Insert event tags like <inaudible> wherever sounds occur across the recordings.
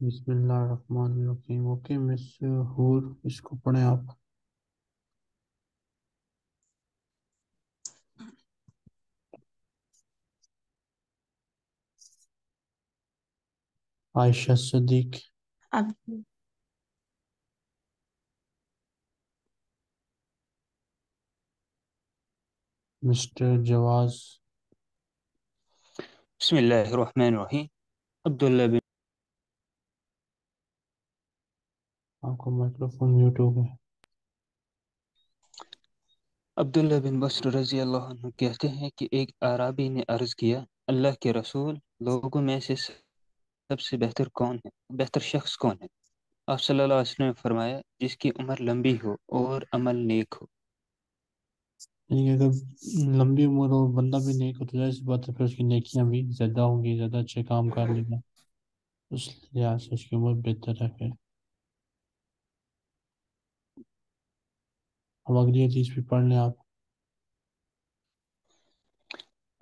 बिस्मिल्लाहिर्रहमानिर्रहीम। Okay miss हूर इसको पढ़ें आप। आयशा सदीक। अब मिस्टर जवाज। बिस्मिल्लाहिर्रहमानिर्रहीम। अब्दुल्ला बिन आपका माइक्रोफोन म्यूट हो गया अब्दुल्ला बिन बसर रज़ी अल्लाह कहते हैं कि एक आराबी ने अर्ज़ किया अल्लाह के रसूल लोगों में से सबसे बेहतर कौन है? बेहतर शख्स कौन है? आप सल्लल्लाहु अलैहि वसल्लम ने फरमाया जिसकी उम्र लंबी हो और अमल नेक हो। अगर लंबी उम्र और बंदा भी नेक हो तो ज़ाहिर बात है फिर उसकी नेकियाँ भी ज़्यादा होंगी ज़्यादा अच्छे काम कर लेगा उस लिहाज से उसकी उम्र बेहतर है फिर। अब अगली हदीस भी पढ़ लें आप।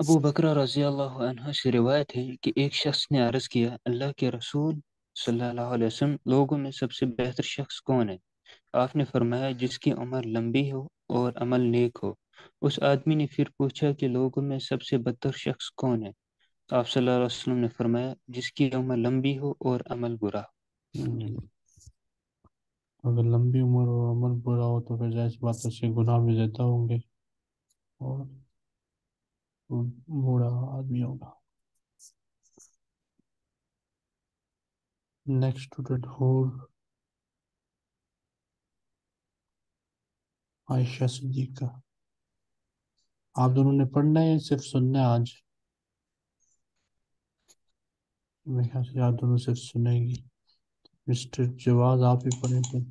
अबू बकर रज़ी अल्लाह से रिवायत है कि एक शख्स ने अर्ज़ किया अल्लाह के रसूल सल्लल्लाहु अलैहि वसल्लम लोगों में सबसे बेहतर शख्स कौन है? आपने फरमाया जिसकी उम्र लंबी हो और अमल नेक हो। उस आदमी ने फिर पूछा कि लोगों में सबसे बदतर शख्स कौन है? आप सल्लल्लाहु अलैहि वसल्लम ने फरमाया जिसकी उम्र लंबी हो और अमल बुरा हो। हम्म, अगर लंबी उम्र और अमल बुरा हो तो फिर ज़ाहिर सी बात उसके गुनाह भी ज़्यादा होंगे और बूढ़ा आदमी होगा। नेक्स्ट स्टूडेंट हूर आयशा सिद्दीका आप दोनों ने पढ़ना है सिर्फ़ सुनना है आज? मेरे ख्याल से आप दोनों सिर्फ़ सुनेंगी। मिस्टर जवाज आप ही पढ़े थे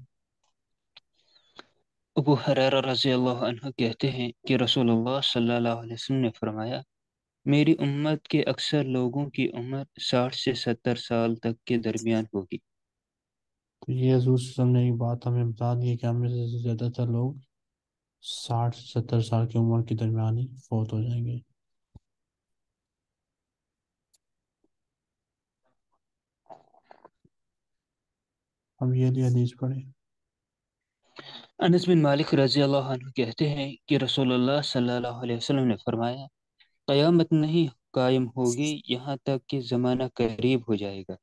अबू हुरैरा रज़ी अल्लाह अन्हु कहते हैं कि रसूलुल्लाह सल्लल्लाहु अलैहि वसल्लम ने फरमाया मेरी उम्मत के अक्सर लोगों की उम्र साठ से सत्तर साल तक के दरमियान होगी। तो ये हजूर ने एक बात हमें बता दी कि हमें से ज़्यादातर लोग साठ से सत्तर साल की उम्र के दरमियान ही फौत हो जाएँगे। अब ये हदीस पढ़े। अनस बिन मालिक रज़ी अल्लाह कहते हैं कि रसूलुल्लाह सल्लल्लाहु अलैहि वसल्लम ने फरमाया, क़यामत नहीं कायम होगी, यहाँ तक कि ज़माना करीब हो जाएगा।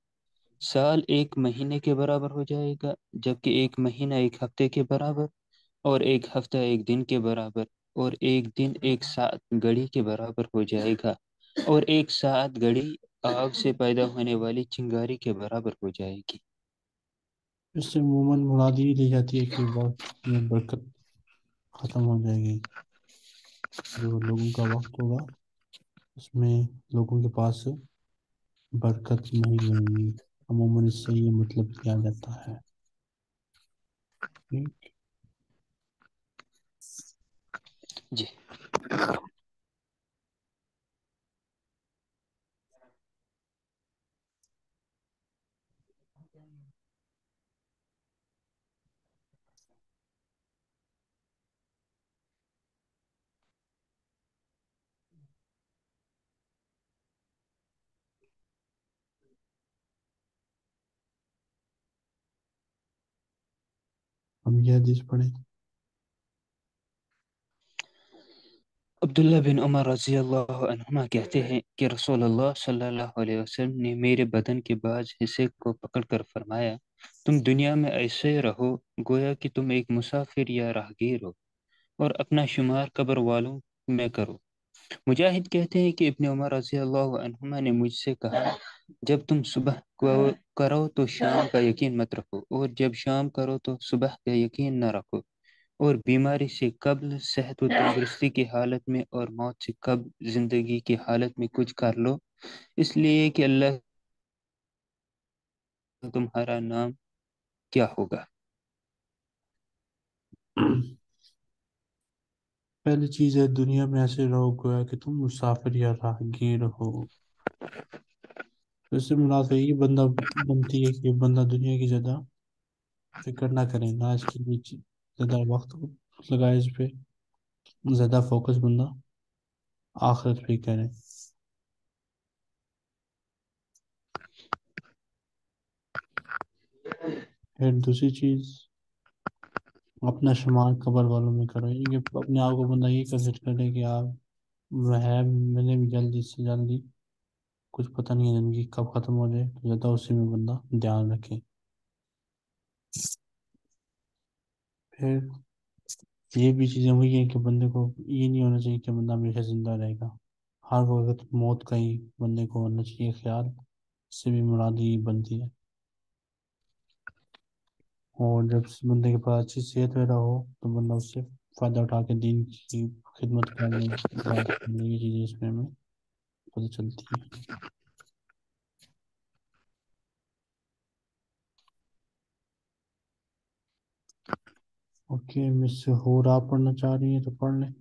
साल एक महीने के बराबर हो जाएगा, जबकि एक महीना एक हफ़्ते के बराबर और एक हफ़्ता एक दिन के बराबर और एक दिन एक सात घड़ी के बराबर हो जाएगा और एक सात घड़ी आग से पैदा होने वाली चिंगारी के बराबर हो जाएगी। इससे अमूमन मुराद ये ली जाती है कि वक्त में बरकत ख़त्म हो जाएगी। जो लोगों का वक्त होगा, उसमें लोगों के पास बरकत नहीं रहेगी अमूमन इससे ये मतलब किया जाता है। ठीक। जी। हम ये हदीस पढ़े। अब्दुल्ला बिन उमर रज़ी अल्लाह कहते हैं कि रसूलुल्लाह सल्लल्लाहु अलैहि वसल्लम ने मेरे बदन के बाज हिस्से को पकड़कर फरमाया, तुम दुनिया में ऐसे रहो, गोया कि तुम एक मुसाफिर या राहगीर हो, और अपना शुमार कब्र वालों में करो। मुजाहिद कहते हैं कि इब्ने उमर रज़ी अल्लाह ने मुझसे कहा जब तुम सुबह करो तो शाम का यकीन मत रखो और जब शाम करो तो सुबह का यकीन न रखो। और बीमारी से कब्ल सेहत व तंदुरुस्ती की हालत में और मौत से कब्ल ज़िंदगी की हालत में कुछ कर लो। इसलिए कि अल्लाह तुम्हारा नाम क्या होगा? पहली चीज़ है दुनिया में ऐसे रहो गोया कि तुम मुसाफिर या राहगीर हो। तो इससे मुराद ये बंदा बनती है कि बंदा दुनिया की ज़्यादा फ़िक्र ना करे, ना इसके लिए ज़्यादा वक्त लगाए इस पे, ज़्यादा फोकस बंदा आखिरत पे करे। फिर दूसरी चीज़, अपना शुमार कब्र वालों में करो कि अपने आप को बंदा ये कंसिडर करे कि आप है, मैंने भी जल्दी से जल्दी कुछ पता नहीं है ज़िंदगी कब ख़त्म हो जाए तो ज़्यादा उसी में बंदा ध्यान रखे। फिर ये भी चीज़ें हुई हैं कि बंदे को ये नहीं होना चाहिए कि बंदा हमेशा ज़िंदा रहेगा। हर वक्त मौत का ही बंदे को होना चाहिए ख्याल इससे भी मुराद ही बनती है। और जब बंदे के पास अच्छी सेहत वगैरह हो तो बंदा उससे फ़ायदा उठा के दिन की खिदमत कर ले इबादत कर ले ये चीज़ें इसमें हमें पता चलती हैं। ओके, मिस हो आप पढ़ना चाह रही हैं तो पढ़ लें।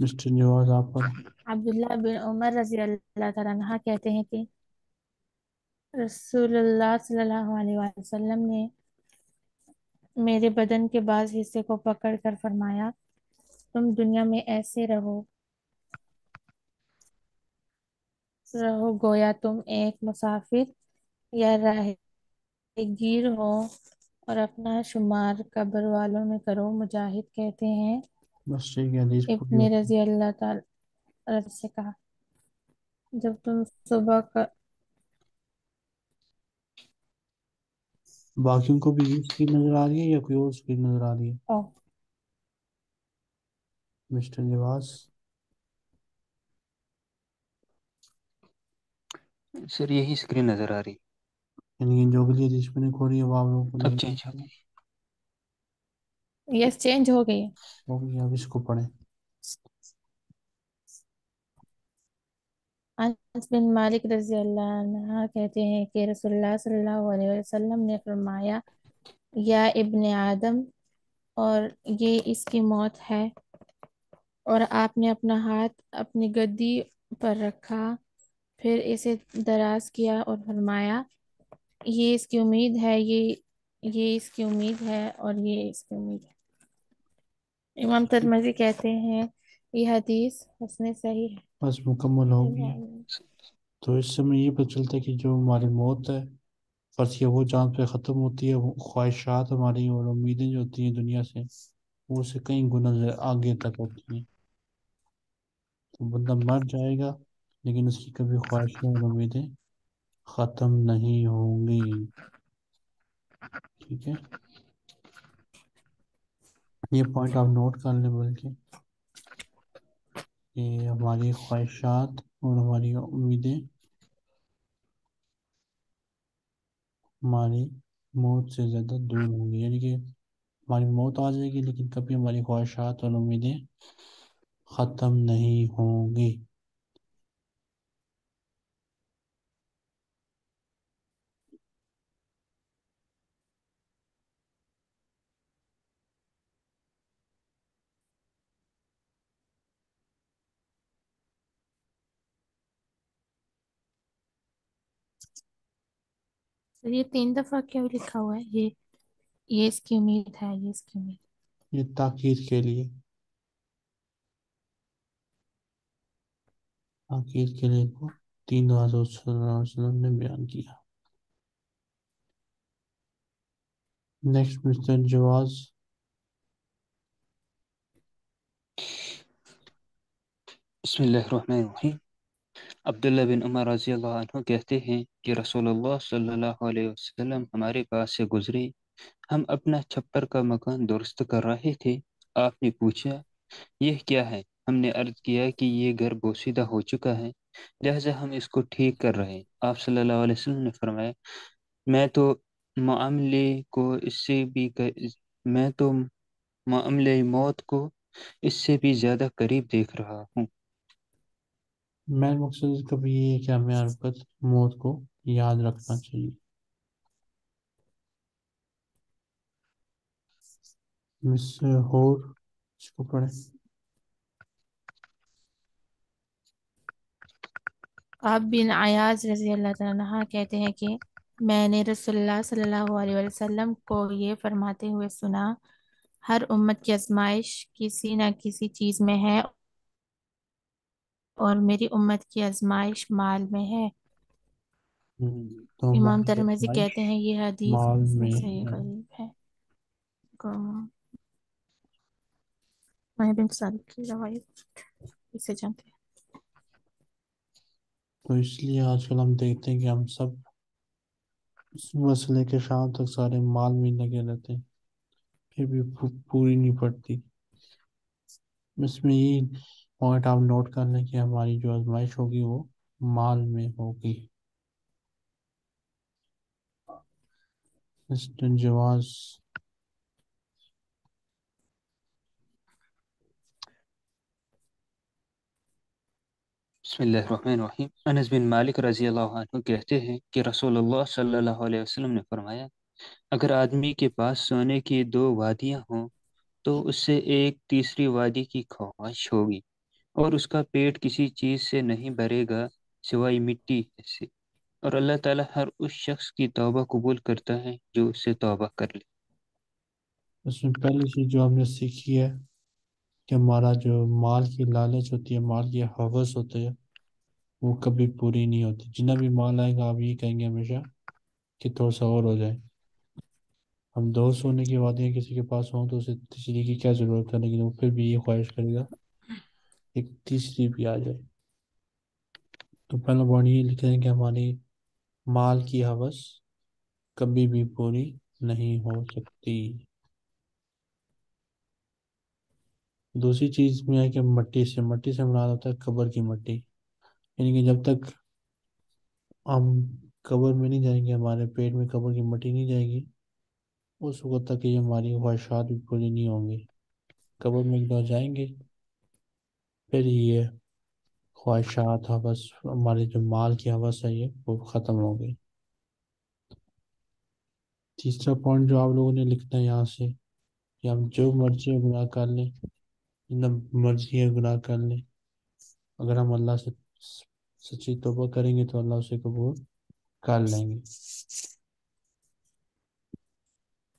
मिस्टर आप पढ़ें। अब्दुल्ला बिन उमर रज़ी अल्लाह कहते हैं कि रसूलुल्लाह सल्लल्लाहु अलैहि वसल्लम ने मेरे बदन के बाज हिस्से को पकड़ कर फरमाया तुम दुनिया में ऐसे रहो रहो गोया तुम एक मुसाफिर या राहगीर हो और अपना शुमार कब्र वालों में करो मुजाहिद कहते हैं। बस ठीक है इब्ने रज़ी अल्लाह तआला से कहा जब तुम सुबह बाकियों को भी ये स्क्रीन नज़र आ रही है या कोई और स्क्रीन नज़र आ रही है? ओ, मिस्टर नवाज़ सर यही स्क्रीन नज़र आ रही। यानी जो अगली हदीस मैंने खोली है वो आप लोगों को अब नज़र चेंज आ हो रही है गई। यस चेंज हो गई है। हो गई अब इसको पढ़ें। अनस बिन मालिक रज़ी अल्लाह कहते हैं कि रसूलुल्लाह सल्लल्लाहु अलैहि वसल्लम ने फरमाया, या इब्ने आदम, और ये इसकी मौत है, और आपने अपना हाथ अपनी गद्दी पर रखा, फिर इसे दराज किया और फरमाया, ये इसकी उम्मीद है, ये ये इसकी उम्मीद है, और ये इसकी उम्मीद है। इमाम तिरमिज़ी कहते हैं, ये हदीस उसने सही है। बस मुकम्मल हो गई है। तो इस समय ये पता चलता है कि जो हमारी मौत है ये वो जहाँ पे ख़त्म होती है वो ख्वाहिशात हमारी और उम्मीदें जो होती हैं दुनिया से वो उससे कई गुना आगे तक होती हैं। तो बंदा मर जाएगा लेकिन उसकी कभी ख्वाहिशें और उम्मीदें ख़त्म नहीं होंगी। ठीक है। ये पॉइंट आप नोट कर लें बल्कि। कि हमारी ख्वाहिशात और हमारी उम्मीदें, हमारी मौत से ज़्यादा दूर होंगी। यानी कि हमारी मौत आ जाएगी, लेकिन कभी हमारी ख्वाहिशात और उम्मीदें ख़त्म नहीं होंगी। तो ये तीन दफ़ा क्यों लिखा हुआ है? ये ये इसकी उम्मीद है ये इसकी उम्मीद। ये ताकीद के लिए। ताकीद के लिए को तीन हज़ार वसल्लम ने बयान किया। नेक्स्ट मिस्टर जवाज बिस्मिल्लाहिर्रहमानिर्रहीम। अब्दुल्ला बिन उमर रज़ी अल्लाह कहते हैं कि रसूलुल्लाह सल्लल्लाहु अलैहि वसल्लम हमारे पास से गुजरे। हम अपना छप्पर का मकान दुरुस्त कर रहे थे। आपने पूछा यह क्या है? हमने अर्ज़ किया कि ये घर बोसीदा हो चुका है। लिहाजा हम इसको ठीक कर रहे हैं। आप सल्लल्लाहु अलैहि वसल्लम ने फरमाया मैं तो मामले को इससे भी कर, मैं तो मामले मौत को इससे भी ज़्यादा करीब देख रहा हूँ। मेन मकसद इसका भी ये कि हमें हर वक्त मौत को याद रखना चाहिए? मिस्टर होर, इसको पढ़ें। आप बिन अयाज रज़ी अल्लाह तआला कहते हैं कि मैंने रसूलुल्लाह सल्लल्लाहु अलैहि वसल्लम को ये फरमाते हुए सुना, हर उम्मत की आजमाइश किसी न किसी चीज़ में है और मेरी उम्मत की आजमाइश माल में है। हम्म, तो इमाम हमारी तरमिज़ी आजमाइश कहते हैं ये हदीस माल में सही है। गरीब है। को- मैं बिन साल की रवायत इसे जानते हैं। तो इसलिए आजकल हम देखते हैं कि हम सब सुबह से लेकर शाम तक सारे माल में लगे रहते हैं फिर भी पू- पूरी नहीं पड़ती। इसमें ये पॉइंट आप नोट कर लें कि हमारी जो आजमाइश होगी वो माल में होगी। जवाज बिस्मिल्लाहिर्रहमानिर्रहीम। अनस बिन मालिक रज़ी अल्लाह कहते हैं कि रसूलुल्लाह सल्लल्लाहु अलैहि वसल्लम ने फरमाया, अगर आदमी के पास सोने की दो वादियाँ हों तो उससे एक तीसरी वादी की ख्वाहिश होगी। और उसका पेट किसी चीज़ से नहीं भरेगा सिवाय मिट्टी से। और अल्लाह ताला हर उस शख्स की तौबा कबूल करता है जो उससे तौबा कर ले। इसमें पहली चीज़ जो हमने सीखी है कि हमारा जो माल की लालच होती है, माल की हवस होती है, वो कभी पूरी नहीं होती। जितना भी माल आएगा, आप ये कहेंगे हमेशा कि थोड़ा सा और हो जाए। हम दोस्त होने की वादियाँ किसी के पास हों तो उसे तीसरी की क्या ज़रूरत है, लेकिन वो फिर भी ये ख्वाहिश करेगा एक तीसरी भी आ जाए। तो पहला पॉइंट ये लिखे हैं कि हमारी माल की हवस कभी भी पूरी नहीं हो सकती। दूसरी चीज़ में है कि मट्टी से मट्टी से मुराद होता है कब्र की मट्टी। यानी कि जब तक हम कब्र में नहीं जाएँगे, हमारे पेट में कब्र की मट्टी नहीं जाएगी, उस वक्त तक ये हमारी ख्वाहिशात भी पूरी नहीं होंगी। कब्र में एक बार जाएँगे फिर ये ख्वाहिशात, हवस, हमारे जो माल की हवस है ये, वो ख़त्म हो गई। तीसरा पॉइंट जो आप लोगों ने लिखना है यहाँ से, कि हम जो मर्ज़ी गुनाह कर लें, जितना मर्ज़ी है गुनाह कर लें। अगर हम अल्लाह से सच्ची तोबा करेंगे तो अल्लाह उसे कबूल कर लेंगे।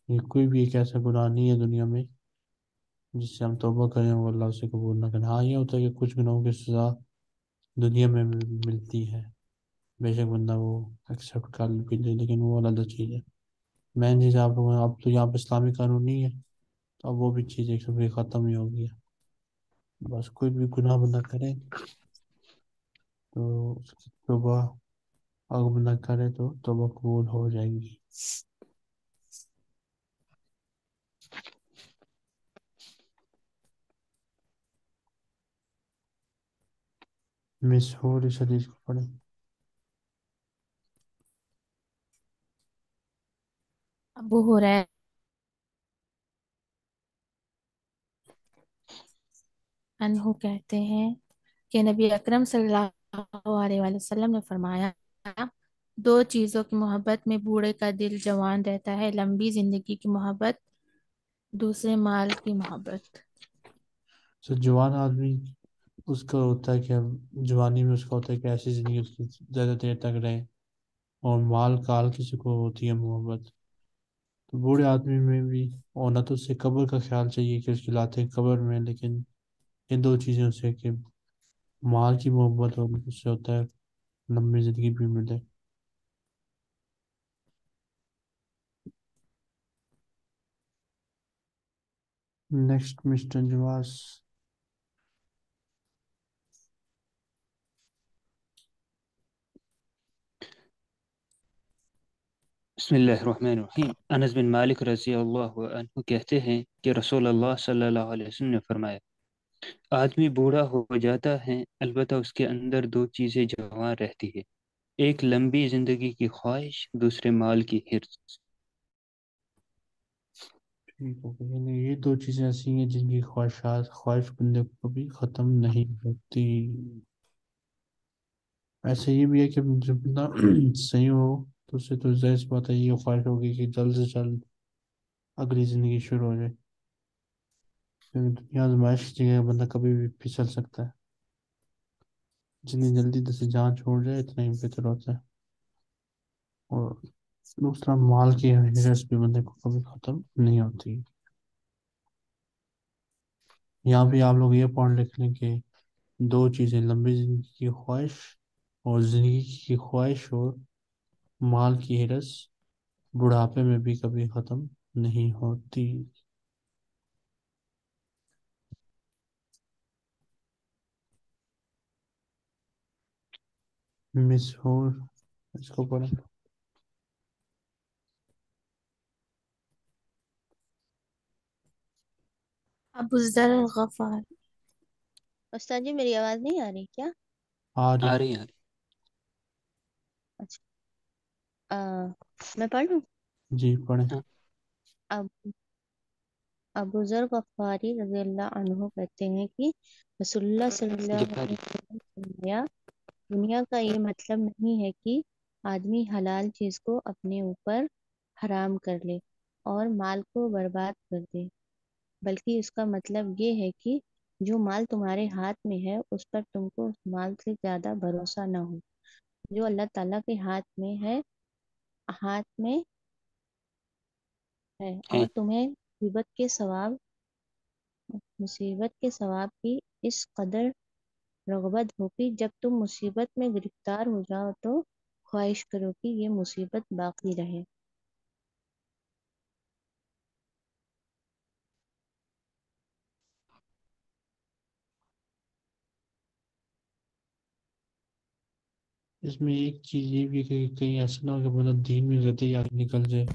ये कोई भी एक ऐसा गुनाह नहीं है दुनिया में जिससे हम तोबा करें वो अल्लाह उसे कबूल ना करें। हाँ ये होता है कि कुछ गुनाहों की सज़ा दुनिया में मिलती है। बेशक बंदा वो एक्सेप्ट कर भी ले, लेकिन वो अलग चीज़ है। मेन चीज़ आप लोगों अब तो यहाँ पे इस्लामी कानून नहीं है तो अब वो भी चीज़ एक सब ख़त्म ही हो गई बस कोई भी गुनाह बंदा करे तो उसकी तौबा, अगर बंदा करे तो तौबा कबूल हो जाएगी। मशहूर इस हदीस को पढ़े अबू हुरैरा अनहु कहते हैं कि नबी अकरम सल्लल्लाहु अलैहि वसल्लम ने फरमाया दो चीज़ों की मोहब्बत में बूढ़े का दिल जवान रहता है लंबी ज़िंदगी की मोहब्बत दूसरे माल की मोहब्बत। तो जवान आदमी उसका होता है कि हम जवानी में उसका होता है कि ऐसी ज़िंदगी उसकी ज़्यादा देर तक रहे और माल काल किसी को होती है मोहब्बत। तो बूढ़े आदमी में भी और ना तो उससे कब्र का ख्याल चाहिए कि उसकी लाते कब्र में, लेकिन इन दो चीज़ों से कि माल की मोहब्बत और उससे होता है लंबी ज़िंदगी भी मिले। नेक्स्ट मिस्टर जवास। बिस्मिल्लाहिर्रहमानिर्रहीम अनस बिन मालिक रज़ी अल्लाह कहते हैं कि रसूल अल्लाह सल्लल्लाहु अलैहि वसल्लम ने फरमाया आदमी बूढ़ा हो जाता है अलबत्ता उसके अंदर दो चीज़ें जवान रहती है एक लंबी ज़िंदगी की ख्वाहिश दूसरे माल की हिर्स ये दो चीज़ें ऐसी हैं जिनकी ख्वाहिशात ख्वाहिश बंदे को कभी ख़त्म नहीं होती। ऐसे ये भी है कि जब बंदा <clears throat> सही हो तो उससे तो ज़ाहिर बात है, ये ख्वाहिश होगी कि जल्द से जल्द अगली ज़िंदगी शुरू हो जाए। क्योंकि दुनिया आजमाइश की जगह बंदा कभी भी फिसल सकता है। जितनी जल्दी से जान छोड़ जाए, इतना ही बेहतर होता है। और दूसरा, माल की हिरस भी बंदे को कभी ख़त्म नहीं होती। यहाँ भी आप लोग ये पॉइंट लिख लें कि दो चीज़ें, लंबी ज़िंदगी की ख्वाहिश और ज़िंदगी की ख्वाहिश और माल की हिरस बुढ़ापे में भी कभी ख़त्म नहीं होती। मिस हो इसको पढ़ें अबू ज़र गफ़ार। उस्ताद जी मेरी आवाज़ नहीं आ रही क्या? आ रही आ रही आ रही आ, मैं पढ़ लूँ? जी पढ़ें। हाँ। अब अबू जर गफ्फारी रज़ी अल्लाह अन्हु कहते हैं कि रसूलुल्लाह सल्लल्लाहु अलैहि वसल्लम ने फरमाया दुनिया का ये मतलब नहीं है कि आदमी हलाल चीज़ को अपने ऊपर हराम कर ले और माल को बर्बाद कर दे। बल्कि उसका मतलब ये है कि जो माल तुम्हारे हाथ में है उस पर तुमको उस माल से ज़्यादा भरोसा ना हो। जो अल्लाह ताला के हाथ में है हाथ में है और तुम्हें मुसीबत के सवाब मुसीबत के सवाब की इस कदर रगबत होगी। जब तुम मुसीबत में गिरफ़्तार हो जाओ तो ख्वाहिश करो कि ये मुसीबत बाकी रहे। इसमें एक चीज़ ये भी है कि कहीं ऐसा ना हो कि बंदा दीन में गते आगे निकल जाए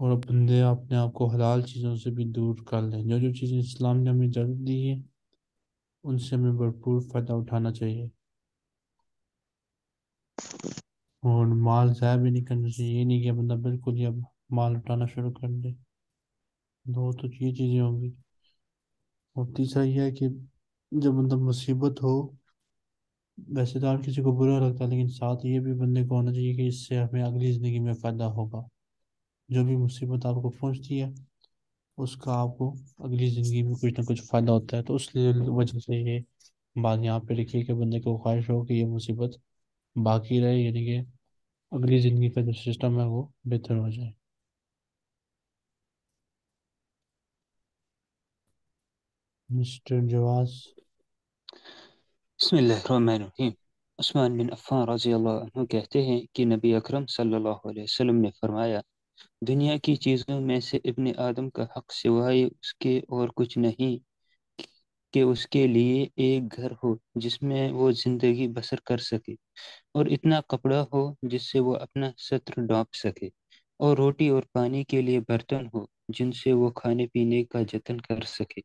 और बंदे अपने आप को हलाल चीज़ों से भी दूर कर लें। जो जो चीज़ें इस्लाम ने हमें इजाज़त दी है, उनसे हमें भरपूर फ़ायदा उठाना चाहिए। और माल ज़ाया भी नहीं करना चाहिए। ये नहीं कि बंदा बिल्कुल ही अब माल उठाना शुरू कर दे। दो तो ये चीज़ें होंगी। और तीसरा यह है कि जब बंदा मुसीबत हो वैसे तो हर किसी को बुरा लगता है, लेकिन साथ ये भी बंदे को होना चाहिए कि इससे हमें अगली ज़िंदगी में फ़ायदा होगा। जो भी मुसीबत आपको पहुँचती है, उसका आपको अगली ज़िंदगी में कुछ ना कुछ फ़ायदा होता है। तो उस वजह से ये बात यहाँ पे लिखी कि बंदे को ख्वाहिश हो कि ये मुसीबत बाकी रहे, यानी कि अगली ज़िंदगी का जो सिस्टम है वो बेहतर हो जाए। मिस्टर जवाज बिस्मिल्लाहिर्रहमानिर्रहीम उस्मान बिन अफ़्फ़ान रज़ी अल्लाह कहते हैं कि नबी अकरम सल्लल्लाहु अलैहि वसल्लम ने फरमाया, दुनिया की चीज़ों में से इब्ने आदम का हक सिवाय उसके और कुछ नहीं, कि उसके लिए एक घर हो जिसमें वो ज़िंदगी बसर कर सके और इतना कपड़ा हो जिससे वो अपना सत्र ढांप सके और रोटी और पानी के लिए बर्तन हो जिनसे वो खाने पीने का जतन कर सके।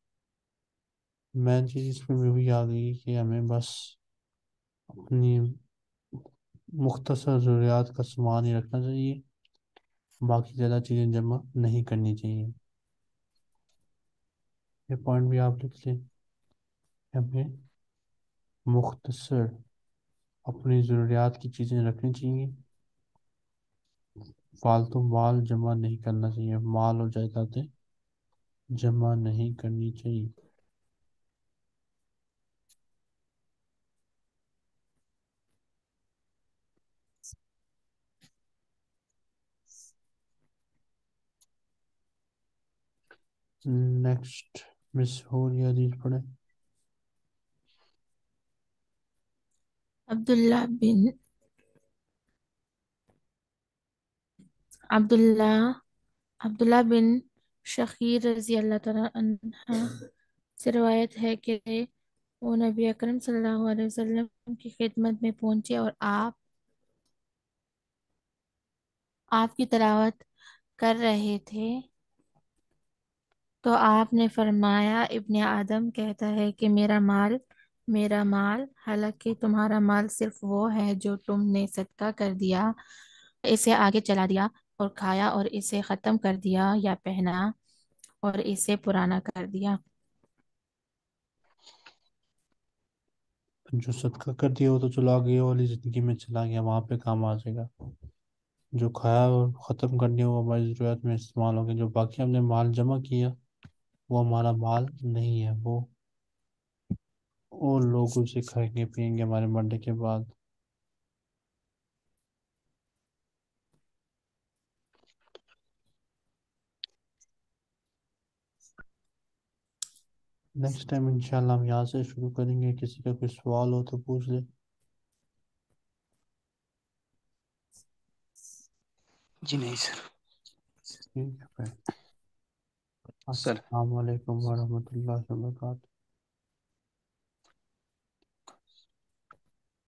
मैं चीज़ इसमें भी आ गई कि हमें बस अपनी मुख्तसर ज़रूरियात का सामान ही रखना चाहिए। बाकी ज़्यादा चीज़ें जमा नहीं करनी चाहिए। ये पॉइंट भी आप लिख लें। हमें मुख्तसर अपनी ज़रूरियात की चीज़ें रखनी चाहिए। फालतू माल जमा नहीं करना चाहिए। माल और जायदादें जमा नहीं करनी चाहिए। नेक्स्ट मिस हो या हदीस पढ़े अब्दुल्ला बिन अब्दुल्ला अब्दुल्ला बिन शखीर रज़ी अल्लाह अन्हा से रवायत है कि वो नबी अकरम सल्लल्लाहु अलैहि वसल्लम की खिदमत में पहुँचे और आप आपकी तलावत कर रहे थे तो आपने फरमाया, इब्ने आदम कहता है कि मेरा माल मेरा माल, हालाँकि तुम्हारा माल सिर्फ़ वो है जो तुमने सदका कर दिया, इसे आगे चला दिया और खाया और इसे ख़त्म कर दिया या पहना और इसे पुराना कर दिया। जो सदका कर दिया वो तो चला गया वाली ज़िंदगी में चला गया, वहाँ पे काम आ जाएगा। जो खाया और ख़त्म कर दिया वो हमारी ज़रूरत में इस्तेमाल हो गया जो बाकी हमने माल जमा किया वो हमारा माल नहीं है वो और लोग उसे खाएँगे पिएँगे हमारे मरने के बाद। नेक्स्ट टाइम इंशाल्लाह हम यहाँ से शुरू करेंगे किसी का कोई सवाल हो तो पूछ ले। जी नहीं सर। ठीक है सर वालेकुम वरहमतुल्लाहि वबरकातुहू